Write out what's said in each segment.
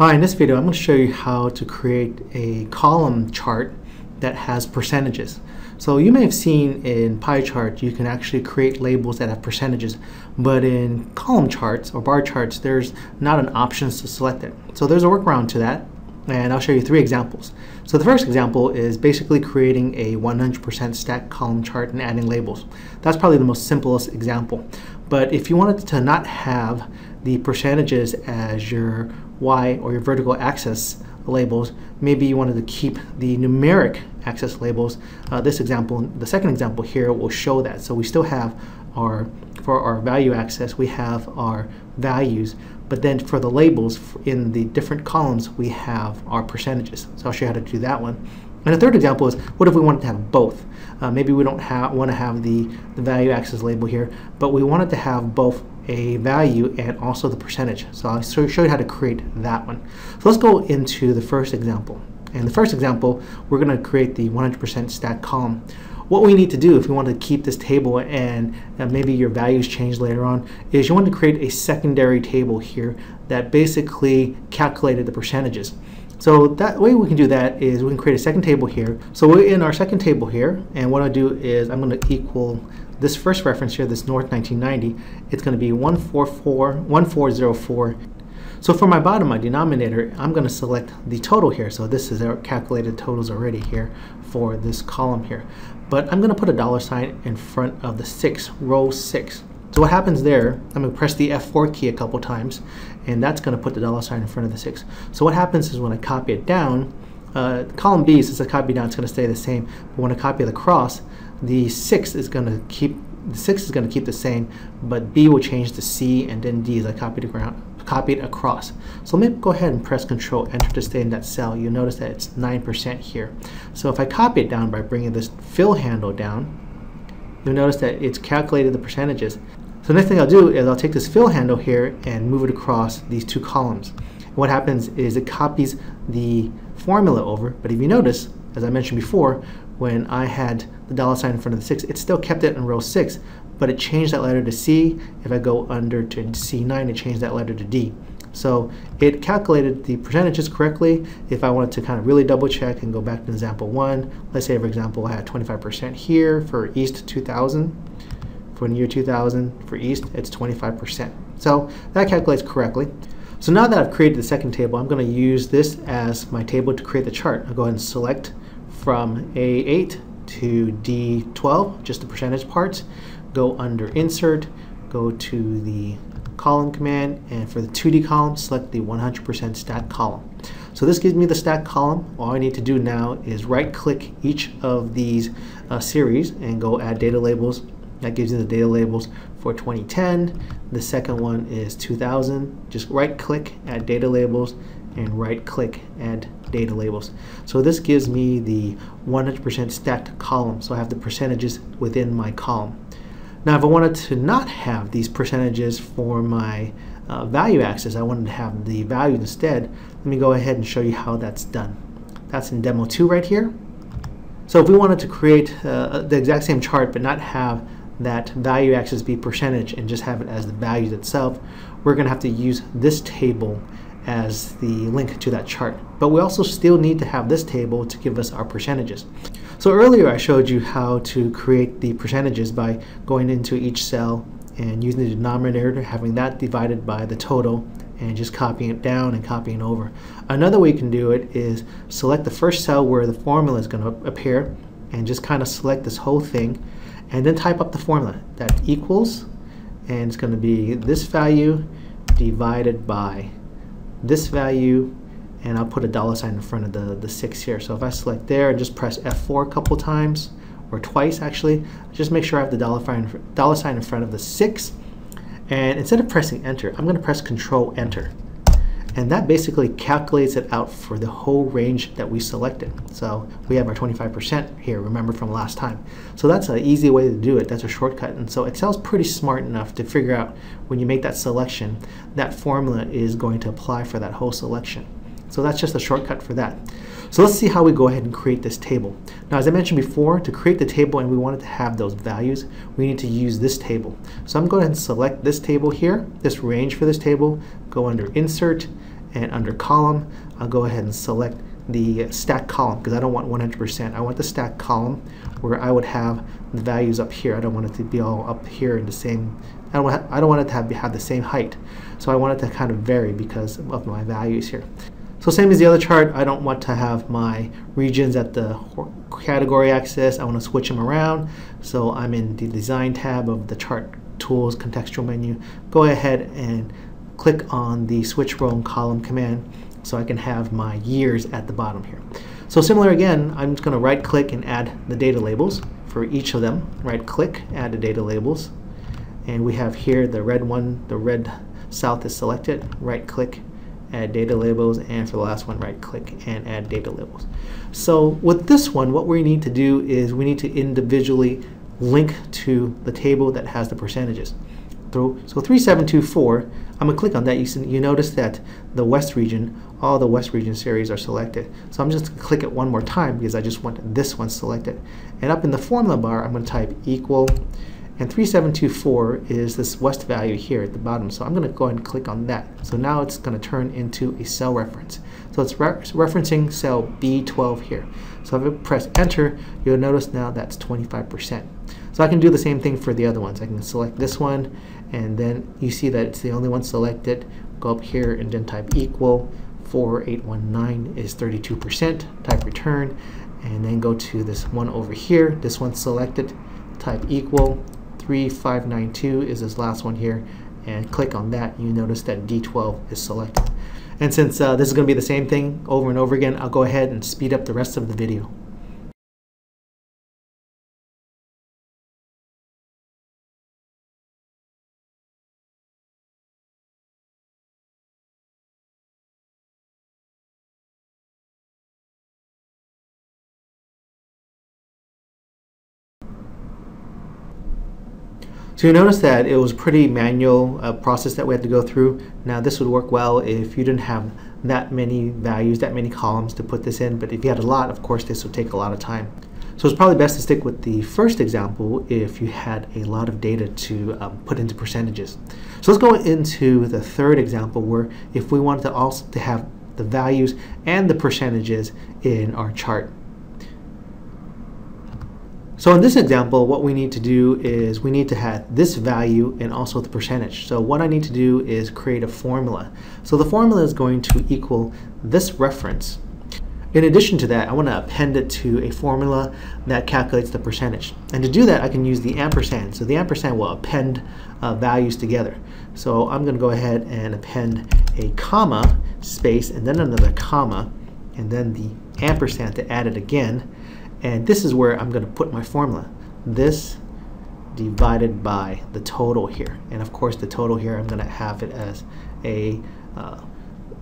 Hi, in this video I'm going to show you how to create a column chart that has percentages. So you may have seen in pie chart you can actually create labels that have percentages, but in column charts or bar charts there's not an option to select it. So there's a workaround to that and I'll show you three examples. So the first example is basically creating a 100% stack column chart and adding labels. That's probably the most simplest example. But if you wanted to not have the percentages as your Y or your vertical axis labels, maybe you wanted to keep the numeric axis labels. Uh, this example, the second example here will show that. So we still have our, for our value axis, we have our values, but then for the labels in the different columns, we have our percentages. So I'll show you how to do that one. And the third example is, what if we wanted to have both? Uh, maybe we don't want to have the, the value axis label here, but we wanted to have both a value and also the percentage. So I'll show you how to create that one. So let's go into the first example. In the first example, we're going to create the 100% stack column. What we need to do if we want to keep this table and uh, maybe your values change later on is you want to create a secondary table here that basically calculated the percentages. So that way we can do that is we can create a second table here. So we're in our second table here, and what I do is I'm going to equal this first reference here, this North 1990, it's going to be 144, 1404. So for my bottom, my denominator, I'm going to select the total here. So this is our calculated totals already here for this column here. But I'm going to put a dollar sign in front of the 6, row 6. So what happens there, I'm going to press the F4 key a couple times, and that's going to put the dollar sign in front of the 6. So what happens is when I copy it down, uh, column B, since I copy down, it's going to stay the same. But when I copy the cross, the 6 is going to keep the 6 is going to keep the same, but B will change to C, and then D as I copy the ground, copy it across. So let me go ahead and press Control Enter to stay in that cell. You'll notice that it's 9% here. So if I copy it down by bringing this fill handle down, you'll notice that it's calculated the percentages. So the next thing I'll do is I'll take this fill handle here and move it across these two columns. What happens is it copies the formula over, but if you notice, as I mentioned before, when I had the dollar sign in front of the 6, it still kept it in row 6, but it changed that letter to C. If I go under to C9, it changed that letter to D. So it calculated the percentages correctly. If I wanted to kind of really double check and go back to example 1, let's say for example I had 25% here for East 2000 for the year 2000 for East, it's 25%. So that calculates correctly. So now that I've created the second table, I'm going to use this as my table to create the chart. I'll go ahead and select from A8 to D12, just the percentage parts. Go under Insert, go to the column command, and for the 2D column, select the 100% stack column. So this gives me the stack column. All I need to do now is right click each of these uh, series and go add data labels that gives you the data labels for 2010. The second one is 2000. Just right click add data labels and right click add data labels. So this gives me the 100% stacked column. So I have the percentages within my column. Now if I wanted to not have these percentages for my uh, value axis, I wanted to have the value instead, let me go ahead and show you how that's done. That's in demo 2 right here. So if we wanted to create uh, the exact same chart but not have that value axis be percentage and just have it as the values itself, we're going to have to use this table as the link to that chart. But we also still need to have this table to give us our percentages. So earlier I showed you how to create the percentages by going into each cell and using the denominator, having that divided by the total and just copying it down and copying over. Another way you can do it is select the first cell where the formula is going to appear and just kind of select this whole thing and then type up the formula that equals and it's going to be this value divided by this value and I'll put a dollar sign in front of the, the 6 here. So if I select there and just press F4 a couple times, or twice actually, just make sure I have the dollar sign, dollar sign in front of the 6. And instead of pressing enter, I'm going to press control enter and that basically calculates it out for the whole range that we selected. So we have our 25% here, remember from last time. So that's an easy way to do it, that's a shortcut. And so Excel's pretty smart enough to figure out when you make that selection, that formula is going to apply for that whole selection. So that's just a shortcut for that. So let's see how we go ahead and create this table. Now as I mentioned before, to create the table and we wanted to have those values, we need to use this table. So I'm going to select this table here, this range for this table, go under Insert, and under column, I'll go ahead and select the stack column because I don't want 100%. I want the stack column where I would have the values up here. I don't want it to be all up here in the same, I don't want, I don't want it to have, have the same height. So I want it to kind of vary because of my values here. So same as the other chart, I don't want to have my regions at the category axis. I want to switch them around. So I'm in the design tab of the chart tools contextual menu. Go ahead and click on the switch row and column command so I can have my years at the bottom here. So similar again, I'm just going to right click and add the data labels for each of them. Right click, add the data labels. And we have here the red one, the red south is selected. Right click, add data labels, and for the last one, right click and add data labels. So with this one, what we need to do is we need to individually link to the table that has the percentages. So 3724, I'm going to click on that. You, see, you notice that the West region, all the West region series are selected. So I'm just going to click it one more time because I just want this one selected. And up in the formula bar, I'm going to type equal and 3724 is this west value here at the bottom. So I'm going to go ahead and click on that. So now it's going to turn into a cell reference. So it's re referencing cell B12 here. So if I press enter, you'll notice now that's 25%. So I can do the same thing for the other ones. I can select this one, and then you see that it's the only one selected. Go up here and then type equal. 4819 is 32%. Type return, and then go to this one over here. This one's selected. Type equal. 3592 is this last one here. And click on that you notice that D12 is selected. And since uh, this is going to be the same thing over and over again I'll go ahead and speed up the rest of the video So you notice that it was a pretty manual uh, process that we had to go through. Now this would work well if you didn't have that many values, that many columns to put this in, but if you had a lot, of course, this would take a lot of time. So it's probably best to stick with the first example if you had a lot of data to um, put into percentages. So let's go into the third example where if we wanted to also to have the values and the percentages in our chart. So in this example, what we need to do is we need to have this value and also the percentage. So what I need to do is create a formula. So the formula is going to equal this reference. In addition to that, I want to append it to a formula that calculates the percentage. And to do that, I can use the ampersand. So the ampersand will append uh, values together. So I'm going to go ahead and append a comma, space, and then another comma, and then the ampersand to add it again. And this is where I'm going to put my formula. This divided by the total here. And of course the total here, I'm going to have it as a uh,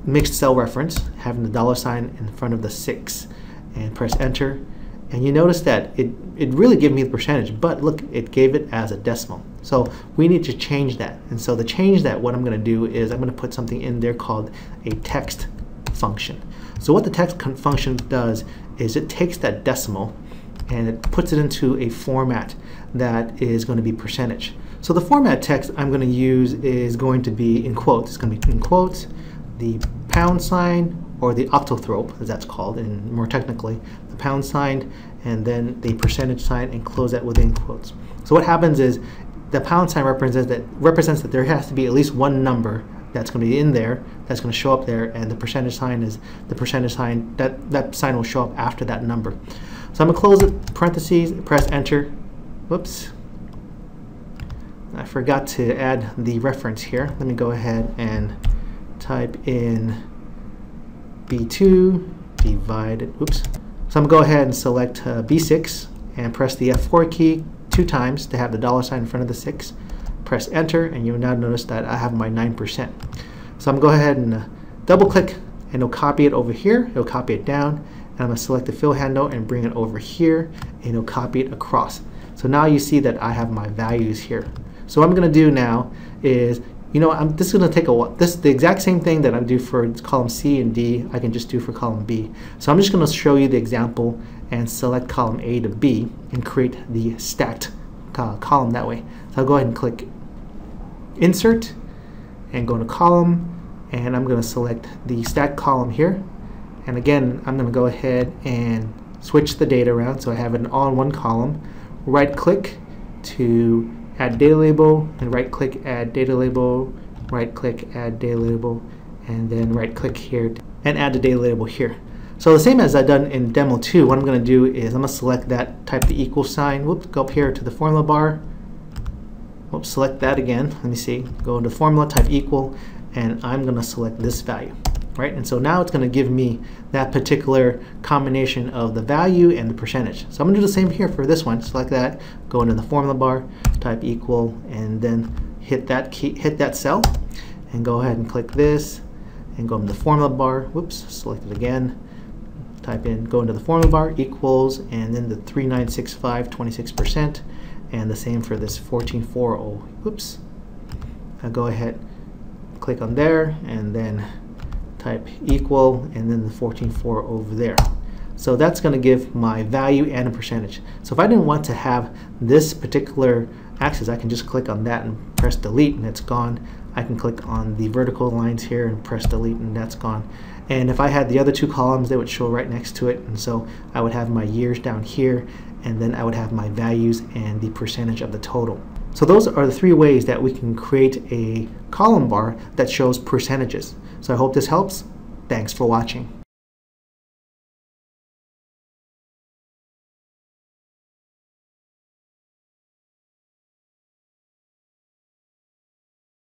mixed cell reference, having the dollar sign in front of the 6. And press enter. And you notice that it, it really gave me the percentage, but look, it gave it as a decimal. So we need to change that. And so to change that, what I'm going to do is I'm going to put something in there called a text function. So what the text function does is it takes that decimal and it puts it into a format that is going to be percentage. So the format text I'm going to use is going to be in quotes. It's going to be in quotes, the pound sign, or the octothorpe, as that's called, and more technically, the pound sign, and then the percentage sign, and close that within quotes. So what happens is the pound sign represents that represents that there has to be at least one number that's going to be in there that's going to show up there and the percentage sign is the percentage sign that that sign will show up after that number. So I'm going to close the parentheses press enter. Whoops. I forgot to add the reference here. Let me go ahead and type in B2 divided oops so I'm going to go ahead and select uh, B6 and press the F4 key two times to have the dollar sign in front of the 6 press enter and you'll now notice that I have my 9%. So I'm going to go ahead and uh, double click and it'll copy it over here. It'll copy it down and I'm going to select the fill handle and bring it over here and it'll copy it across. So now you see that I have my values here. So what I'm going to do now is you know, I'm, this is going to take a while. This the exact same thing that I do for column C and D, I can just do for column B. So I'm just going to show you the example and select column A to B and create the stacked uh, column that way. So I'll go ahead and click insert and go to column and I'm going to select the stack column here. And again I'm going to go ahead and switch the data around so I have it all in one column. Right click to add data label and right click add data label right click add data label and then right click here and add the data label here. So the same as I've done in demo 2 what I'm going to do is I'm going to select that type the equal sign. Whoops go up here to the formula bar Oops, select that again. Let me see. Go into formula, type equal, and I'm going to select this value. Right? And so now it's going to give me that particular combination of the value and the percentage. So I'm going to do the same here for this one. Select that, go into the formula bar, type equal, and then hit that key, hit that cell, and go ahead and click this, and go into the formula bar. Whoops, select it again. Type in, go into the formula bar, equals, and then the 3965, 26% and the same for this 1440 oops. I'll go ahead click on there and then type equal and then the 144 over there. So that's going to give my value and a percentage. So if I didn't want to have this particular axis I can just click on that and press delete and it's gone I can click on the vertical lines here and press delete and that's gone and if I had the other two columns they would show right next to it and so I would have my years down here and then I would have my values and the percentage of the total. So those are the three ways that we can create a column bar that shows percentages. So I hope this helps. Thanks for watching.